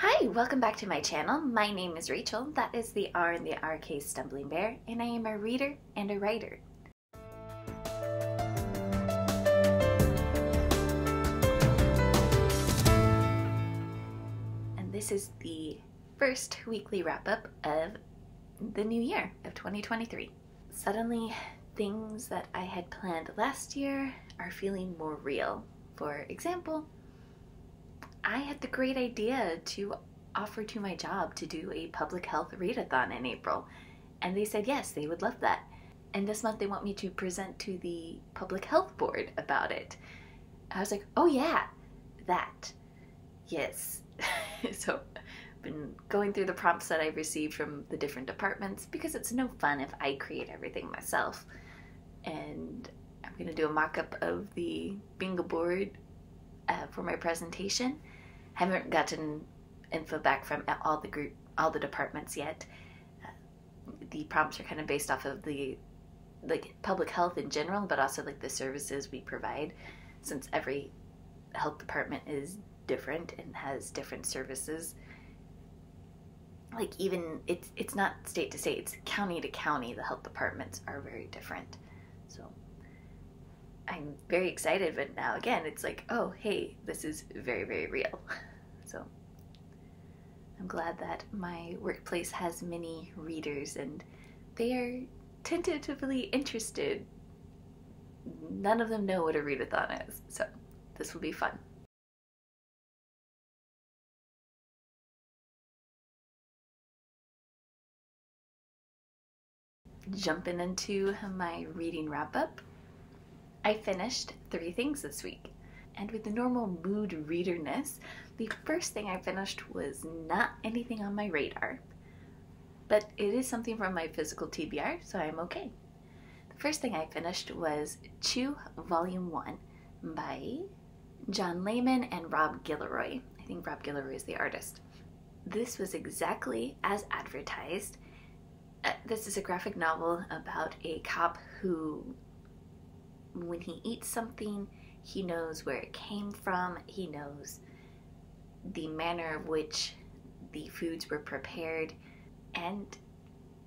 Hi, welcome back to my channel. My name is Rachel, that is the R in the RK Stumblingbear, and I am a reader and a writer. And this is the first weekly wrap up of the new year of 2023. Suddenly, things that I had planned last year are feeling more real. For example, I had the great idea to offer to my job to do a public health readathon in April. And they said yes, they would love that. And this month they want me to present to the public health board about it. I was like, oh yeah, that. Yes. so I've been going through the prompts that I've received from the different departments because it's no fun if I create everything myself. And I'm going to do a mock up of the bingo board uh, for my presentation haven't gotten info back from all the group, all the departments yet. Uh, the prompts are kind of based off of the like public health in general, but also like the services we provide, since every health department is different and has different services. Like even it's it's not state to state, it's county to county. The health departments are very different, so I'm very excited, but now again, it's like, oh, hey, this is very, very real. So I'm glad that my workplace has many readers and they are tentatively interested. None of them know what a readathon is, so this will be fun. Jumping into my reading wrap up. I finished three things this week. And with the normal mood readerness, the first thing I finished was not anything on my radar. But it is something from my physical TBR, so I'm okay. The first thing I finished was Chew Volume 1 by John Layman and Rob Guillory. I think Rob Guillory is the artist. This was exactly as advertised. Uh, this is a graphic novel about a cop who when he eats something, he knows where it came from, he knows the manner of which the foods were prepared, and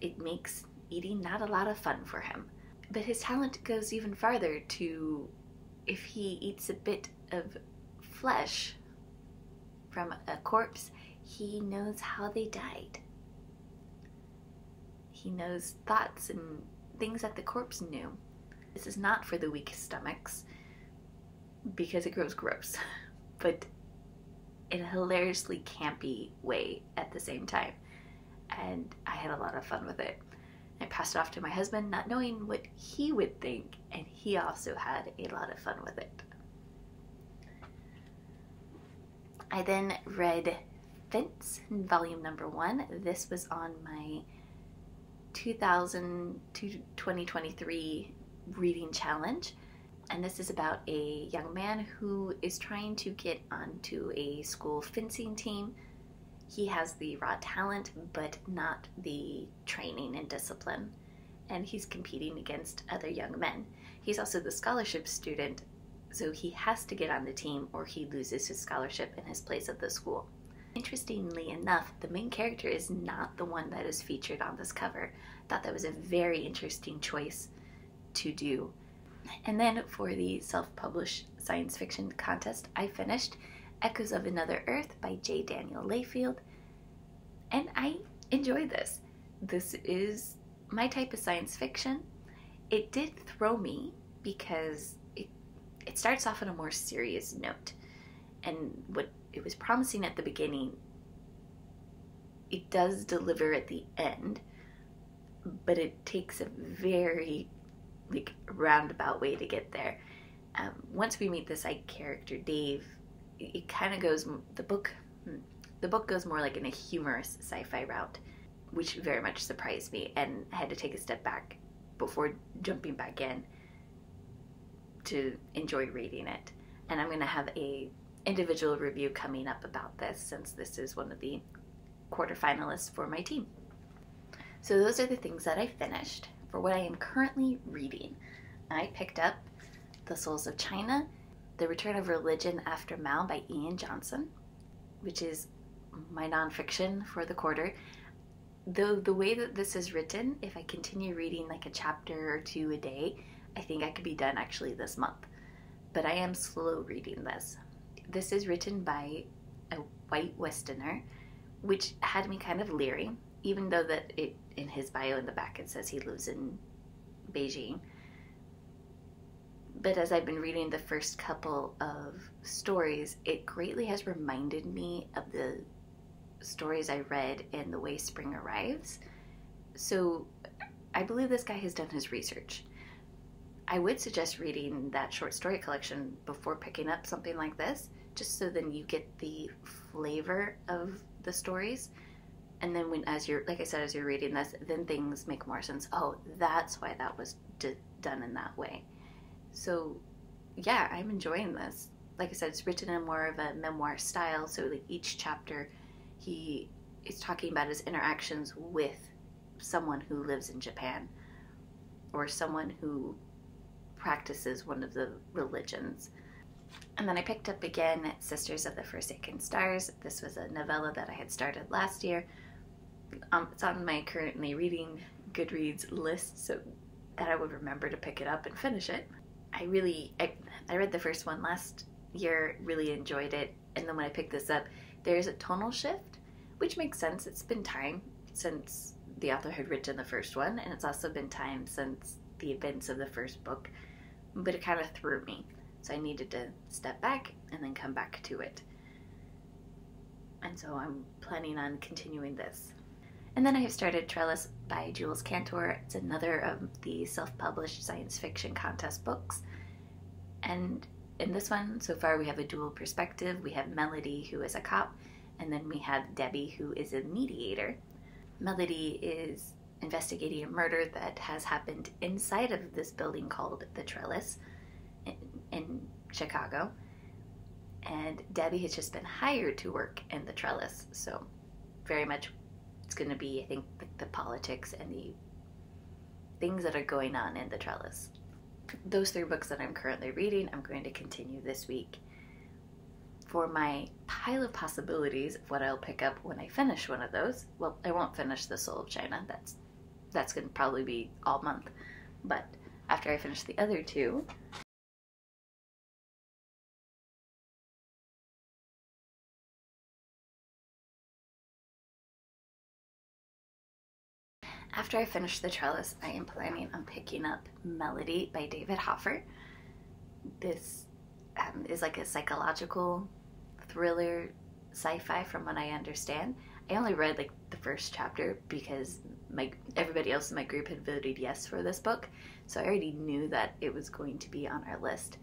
it makes eating not a lot of fun for him. But his talent goes even farther to if he eats a bit of flesh from a corpse, he knows how they died. He knows thoughts and things that the corpse knew. This is not for the weak stomachs because it grows gross, but in a hilariously campy way at the same time. And I had a lot of fun with it. I passed it off to my husband, not knowing what he would think, and he also had a lot of fun with it. I then read Fence, volume number one. This was on my 2000 to 2023 reading challenge. And this is about a young man who is trying to get onto a school fencing team. He has the raw talent, but not the training and discipline. And he's competing against other young men. He's also the scholarship student, so he has to get on the team or he loses his scholarship and his place at the school. Interestingly enough, the main character is not the one that is featured on this cover. I thought that was a very interesting choice to do. And then for the self published science fiction contest, I finished Echoes of Another Earth by J. Daniel Layfield. And I enjoyed this. This is my type of science fiction. It did throw me because it, it starts off on a more serious note. And what it was promising at the beginning, it does deliver at the end, but it takes a very like roundabout way to get there. Um, once we meet the side character Dave, it, kind of goes the book. Hmm, the book goes more like in a humorous sci-fi route, which very much surprised me, and I had to take a step back before jumping back in to enjoy reading it. And I'm going to have a individual review coming up about this since this is one of the quarterfinalists for my team. So those are the things that I finished for what I am currently reading. I picked up The Souls of China, The Return of Religion After Mao by Ian Johnson, which is my nonfiction for the quarter. Though the way that this is written, if I continue reading like a chapter or two a day, I think I could be done actually this month. But I am slow reading this. This is written by a white Westerner, which had me kind of leery, even though that it in his bio in the back it says he lives in Beijing. But as I've been reading the first couple of stories, it greatly has reminded me of the stories I read in The Way Spring Arrives. So I believe this guy has done his research. I would suggest reading that short story collection before picking up something like this, just so then you get the flavor of the stories. And then when, as you're, like I said, as you're reading this, then things make more sense. Oh, that's why that was d- done in that way. So, yeah, I'm enjoying this. Like I said, it's written in more of a memoir style. So, like each chapter, he is talking about his interactions with someone who lives in Japan or someone who practices one of the religions. And then I picked up again Sisters of the Forsaken Stars. This was a novella that I had started last year. Um, it's on my currently reading Goodreads list so that I would remember to pick it up and finish it. I really, I, I read the first one last year, really enjoyed it. And then when I picked this up, there's a tonal shift, which makes sense. It's been time since the author had written the first one, and it's also been time since the events of the first book, but it kind of threw me. So I needed to step back and then come back to it. And so I'm planning on continuing this. And then I have started Trellis by Jules Cantor. It's another of the self published science fiction contest books. And in this one, so far, we have a dual perspective. We have Melody, who is a cop, and then we have Debbie, who is a mediator. Melody is investigating a murder that has happened inside of this building called the Trellis in, in Chicago. And Debbie has just been hired to work in the Trellis. So, very much it's going to be, I think, the, politics and the things that are going on in the Trellis. Those three books that I'm currently reading, I'm going to continue this week. For my pile of possibilities of what I'll pick up when I finish one of those, well, I won't finish The Soul of China. That's that's going to probably be all month. But after I finish the other two, after I finish the trellis, I am planning on picking up Melody by David Hoffer. This um, is like a psychological thriller sci-fi from what I understand. I only read like the first chapter because my everybody else in my group had voted yes for this book, so I already knew that it was going to be on our list.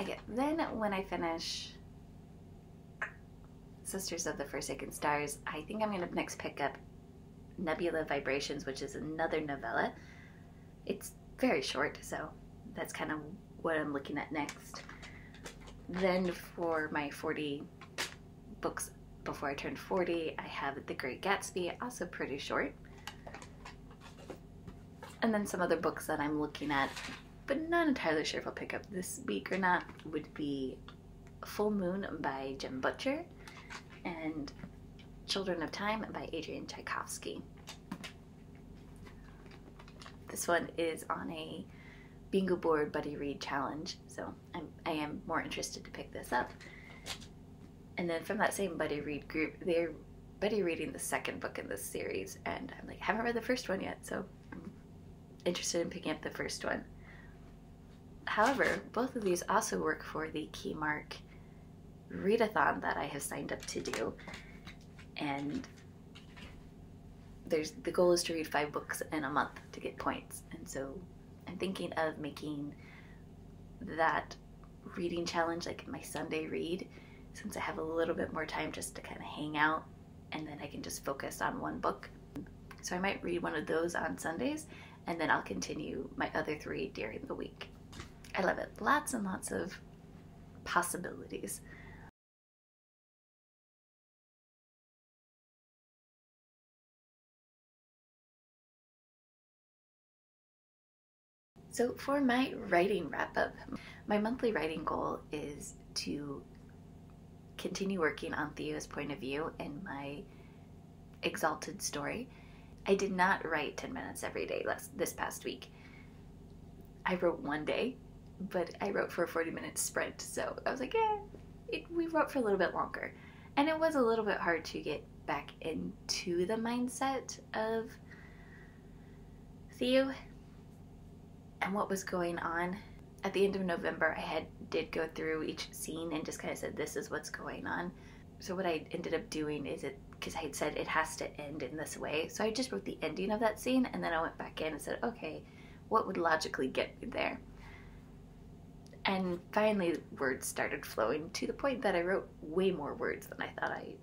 Okay, then when I finish Sisters of the Forsaken Stars, I think I'm gonna next pick up Nebula Vibrations, which is another novella. It's very short, so that's kind of what I'm looking at next. Then for my 40 books before I turned 40, I have The Great Gatsby, also pretty short. And then some other books that I'm looking at, but not entirely sure if I'll pick up this week or not, would be Full Moon by Jim Butcher and Children of Time by Adrian Tchaikovsky. This one is on a bingo board buddy read challenge, so I'm, I am more interested to pick this up. And then from that same buddy read group, they're buddy reading the second book in this series, and I'm like, haven't read the first one yet, so I'm interested in picking up the first one. However, both of these also work for the Keymark readathon that I have signed up to do, and there's the goal is to read five books in a month to get points, and so I'm thinking of making that reading challenge like my Sunday read since I have a little bit more time just to kind of hang out and then I can just focus on one book. So I might read one of those on Sundays and then I'll continue my other three during the week. I love it. Lots and lots of possibilities. So, for my writing wrap up, my monthly writing goal is to continue working on Theo's point of view and my exalted story. I did not write 10 minutes every day this past week. I wrote one day, but I wrote for a 40 minute sprint, so I was like, yeah, it, we wrote for a little bit longer. And it was a little bit hard to get back into the mindset of Theo and what was going on. At the end of November, I had did go through each scene and just kind of said, "This is what's going on." So what I ended up doing is it because I had said it has to end in this way. So I just wrote the ending of that scene and then I went back in and said, "Okay, what would logically get me there?" And finally, words started flowing to the point that I wrote way more words than I thought I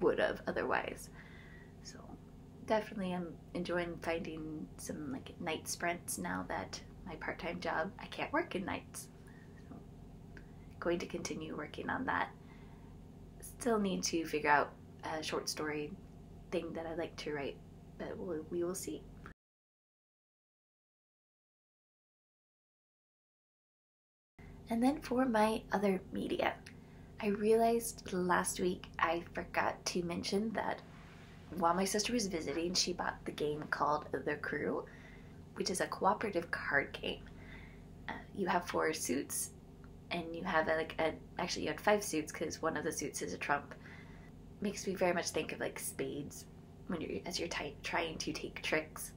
would have otherwise. Definitely I'm enjoying finding some like night sprints now that my part-time job I can't work in nights. So going to continue working on that. Still need to figure out a short story thing that I like to write, but we'll, we will see. And then for my other media, I realized last week I forgot to mention that while my sister was visiting, she bought the game called The Crew, which is a cooperative card game. Uh, you have four suits, and you have a, like a actually you had five suits because one of the suits is a trump. Makes me very much think of like spades when you're as you're trying to take tricks.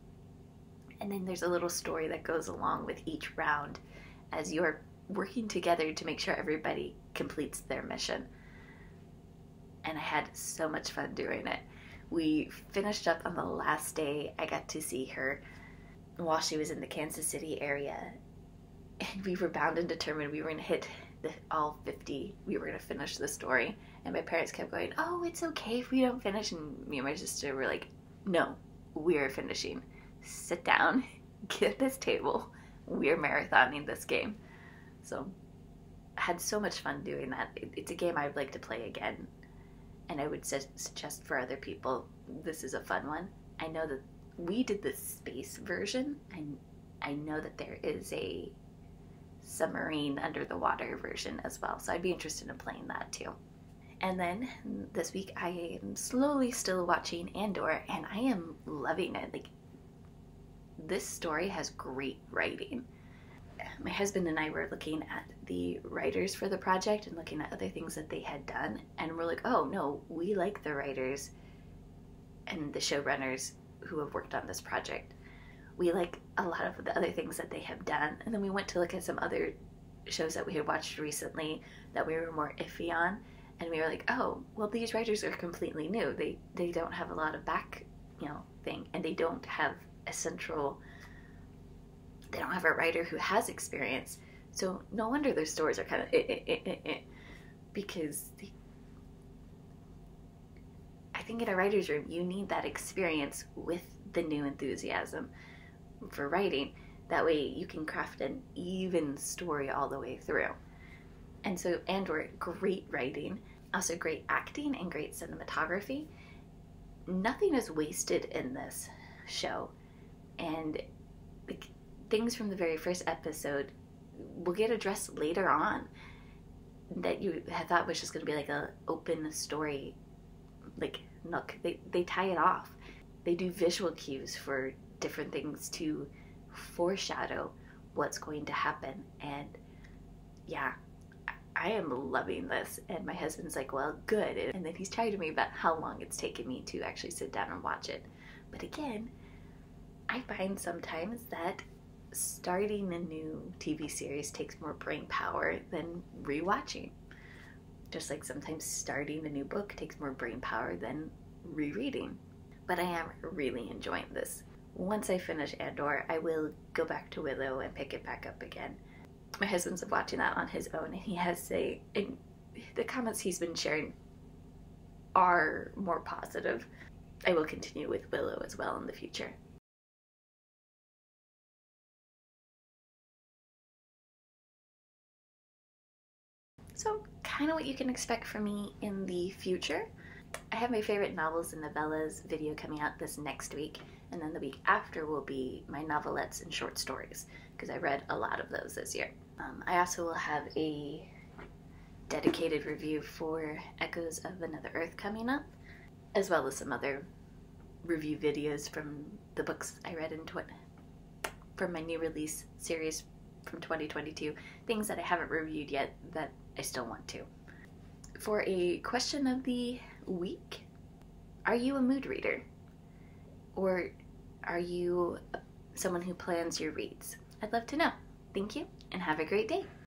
And then there's a little story that goes along with each round as you're working together to make sure everybody completes their mission. And I had so much fun doing it. We finished up on the last day. I got to see her while she was in the Kansas City area. And we were bound and determined we were going to hit the, all 50. We were going to finish the story. And my parents kept going, Oh, it's okay if we don't finish. And me and my sister were like, No, we're finishing. Sit down, get this table. We're marathoning this game. So I had so much fun doing that. It, it's a game I would like to play again. And I would su- suggest for other people, this is a fun one. I know that we did the space version, and I know that there is a submarine under the water version as well. So I'd be interested in playing that too. And then this week I am slowly still watching Andor and I am loving it. Like this story has great writing my husband and I were looking at the writers for the project and looking at other things that they had done, and we're like, oh no, we like the writers and the showrunners who have worked on this project. We like a lot of the other things that they have done, and then we went to look at some other shows that we had watched recently that we were more iffy on, and we were like, oh, well, these writers are completely new. They they don't have a lot of back, you know, thing, and they don't have a central they don't have a writer who has experience. So no wonder their stories are kind of eh, eh, eh, eh, because they, I think in a writer's room you need that experience with the new enthusiasm for writing. That way you can craft an even story all the way through. And so Andor, great writing, also great acting and great cinematography. Nothing is wasted in this show. And things from the very first episode will get addressed later on that you had thought was just going to be like a open story like nook they, they tie it off they do visual cues for different things to foreshadow what's going to happen and yeah I am loving this. And my husband's like, well, good. And then he's talking to me about how long it's taken me to actually sit down and watch it. But again, I find sometimes that starting a new TV series takes more brain power than rewatching. Just like sometimes starting a new book takes more brain power than rereading. But I am really enjoying this. Once I finish Andor, I will go back to Willow and pick it back up again. My husband's watching that on his own, and he has say, and the comments he's been sharing are more positive. I will continue with Willow as well in the future. So, kind of what you can expect from me in the future. I have my favorite novels and novellas video coming out this next week, and then the week after will be my novelettes and short stories, because I read a lot of those this year. Um, I also will have a dedicated review for Echoes of Another Earth coming up, as well as some other review videos from the books I read in tw- from my new release series from 2022, things that I haven't reviewed yet that I still want to. For a question of the week, are you a mood reader? Or are you someone who plans your reads? I'd love to know. Thank you and have a great day.